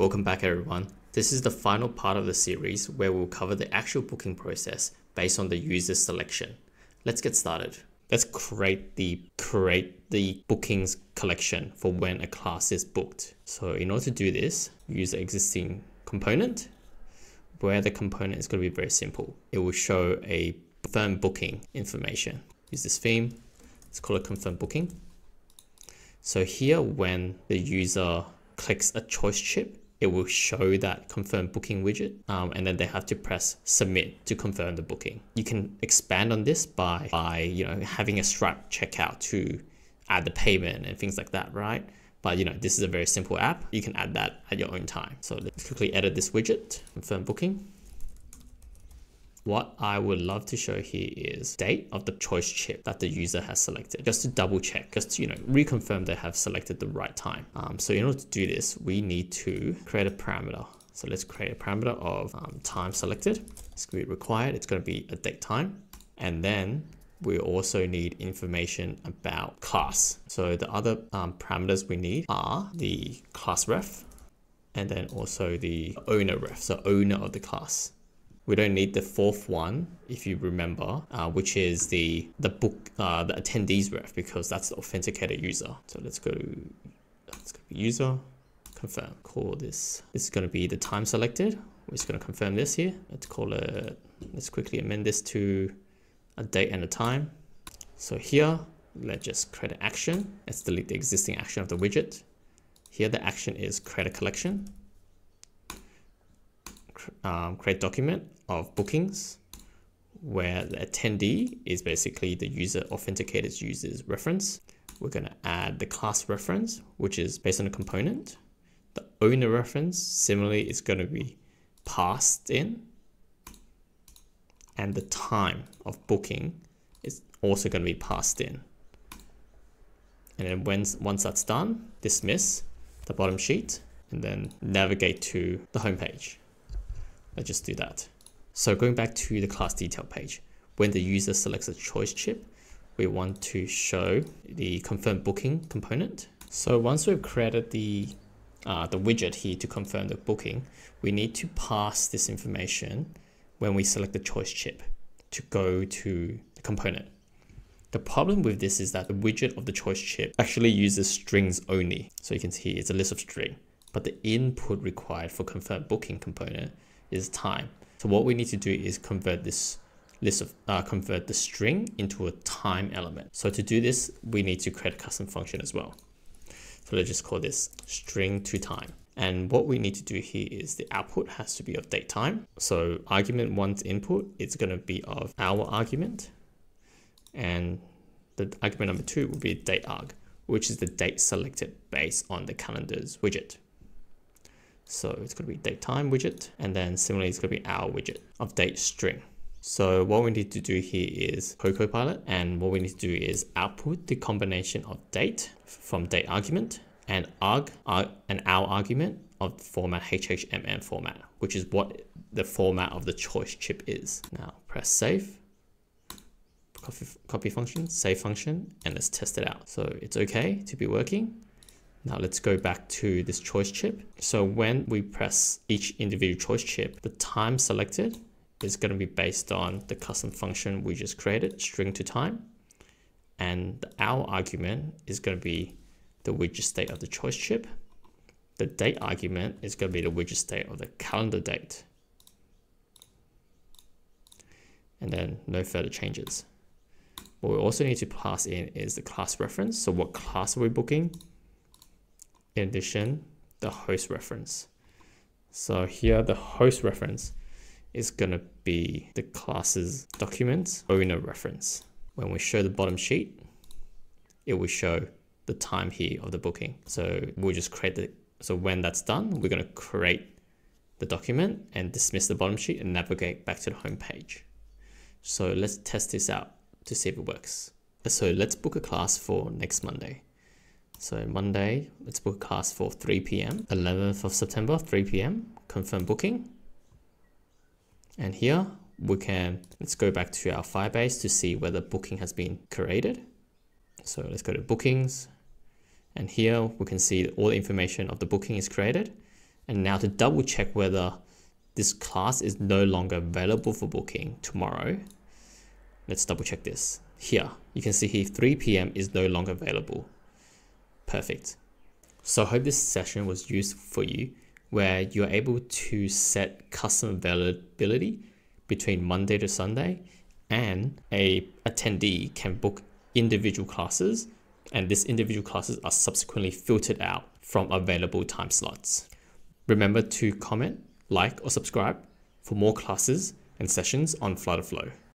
Welcome back everyone. This is the final part of the series where we'll cover the actual booking process based on the user selection. Let's get started. Let's create the create the bookings collection for when a class is booked. So in order to do this, use the existing component where the component is going to be very simple. It will show a firm booking information. Use this theme. Let's call it confirm booking. So here, when the user clicks a choice chip, it will show that confirm booking widget um, and then they have to press submit to confirm the booking. You can expand on this by, by you know having a Stripe checkout to add the payment and things like that, right? But you know, this is a very simple app. You can add that at your own time. So let's quickly edit this widget, confirm booking. What I would love to show here is date of the choice chip that the user has selected, just to double check, just to, you know, reconfirm they have selected the right time. Um, so in order to do this, we need to create a parameter. So let's create a parameter of um, time selected. It's going to be required. It's going to be a date time. And then we also need information about class. So the other um, parameters we need are the class ref and then also the owner ref, so owner of the class. We don't need the fourth one, if you remember, uh, which is the the book uh, the attendees ref because that's the authenticated user. So let's go to let's go to user confirm. Call this. This is going to be the time selected. We're just going to confirm this here. Let's call it. Let's quickly amend this to a date and a time. So here, let's just create an action. Let's delete the existing action of the widget. Here, the action is create a collection um, create document of bookings where the attendee is basically the user authenticated user's reference. We're going to add the class reference, which is based on a component. The owner reference, similarly, is going to be passed in. And the time of booking is also going to be passed in. And then when, once that's done, dismiss the bottom sheet and then navigate to the home page. Let's just do that. So going back to the class detail page, when the user selects a choice chip, we want to show the confirm booking component. So once we've created the, uh, the widget here to confirm the booking, we need to pass this information when we select the choice chip to go to the component. The problem with this is that the widget of the choice chip actually uses strings only. So you can see it's a list of string, but the input required for confirm booking component is time. So what we need to do is convert this list of uh, convert the string into a time element. So to do this, we need to create a custom function as well. So let's just call this string to time. And what we need to do here is the output has to be of date time. So argument one's input it's going to be of our argument. And the argument number two will be date arg, which is the date selected based on the calendars widget. So it's going to be date time widget. And then similarly, it's going to be our widget of date string. So what we need to do here is Code Copilot. And what we need to do is output the combination of date from date argument and arg, arg and our argument of the format HHMM format, which is what the format of the choice chip is. Now press save, copy, copy function, save function, and let's test it out. So it's okay to be working. Now let's go back to this choice chip. So when we press each individual choice chip, the time selected is going to be based on the custom function we just created, string to time. And the our argument is going to be the widget state of the choice chip. The date argument is going to be the widget state of the calendar date. And then no further changes. What we also need to pass in is the class reference. So what class are we booking? In addition the host reference. So here the host reference is going to be the class's document owner reference. When we show the bottom sheet, it will show the time here of the booking. So we'll just create the, so when that's done, we're going to create the document and dismiss the bottom sheet and navigate back to the home page. So let's test this out to see if it works. So let's book a class for next Monday. So Monday, let's book a class for 3 p.m. 11th of September, 3 p.m. Confirm booking. And here we can, let's go back to our Firebase to see whether booking has been created. So let's go to bookings. And here we can see all the information of the booking is created. And now to double check whether this class is no longer available for booking tomorrow, let's double check this. Here, you can see here 3 p.m. is no longer available. Perfect. So I hope this session was useful for you where you're able to set custom availability between Monday to Sunday and a attendee can book individual classes and these individual classes are subsequently filtered out from available time slots. Remember to comment, like or subscribe for more classes and sessions on FlutterFlow.